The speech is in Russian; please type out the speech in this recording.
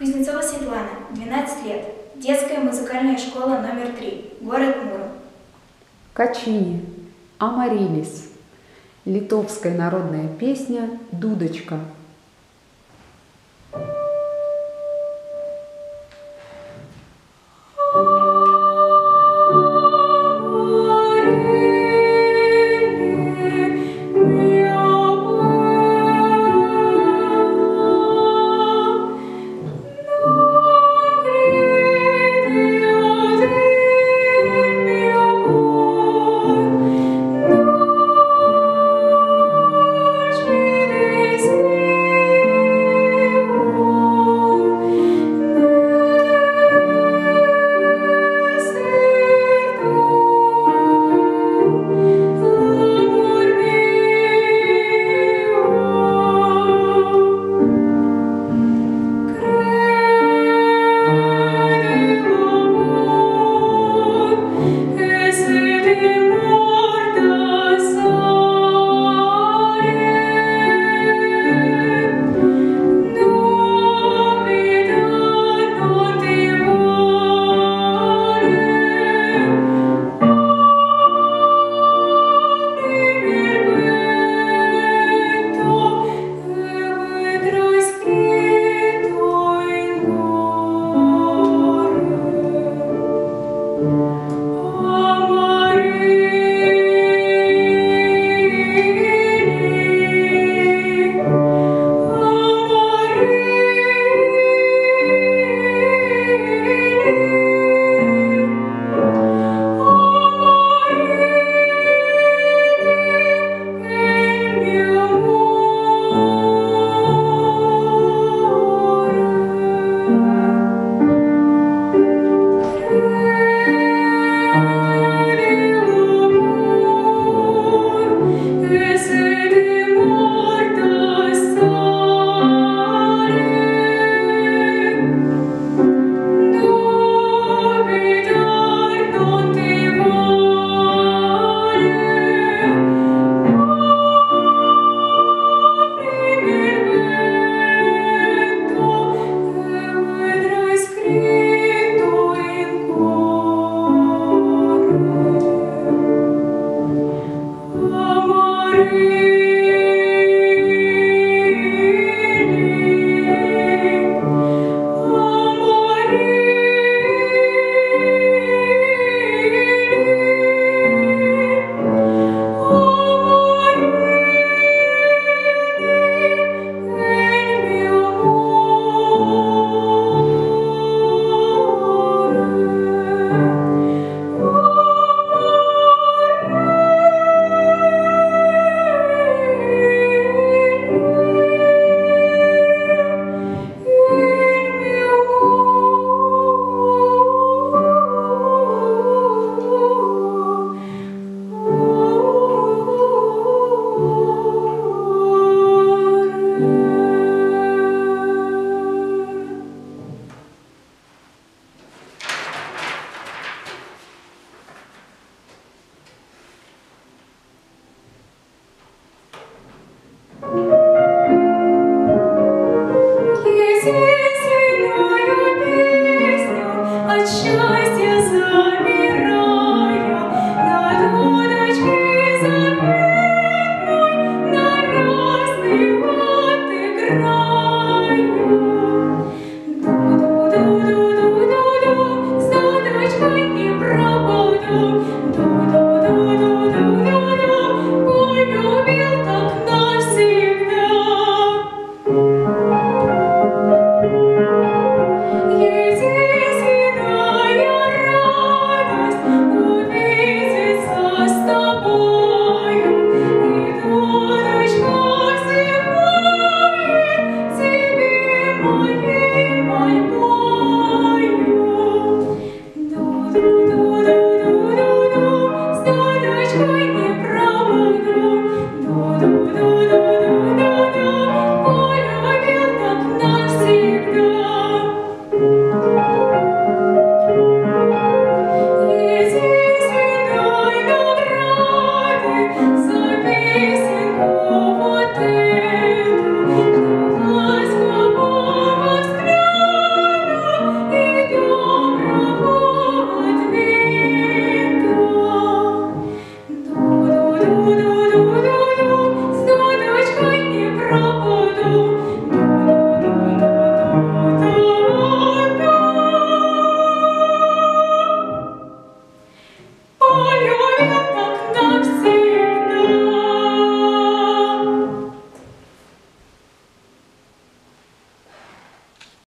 Кузнецова Светлана, 12 лет. Детская музыкальная школа номер 3. Город Муром. Качини. Амарилис. Литовская народная песня «Дудочка». wrong.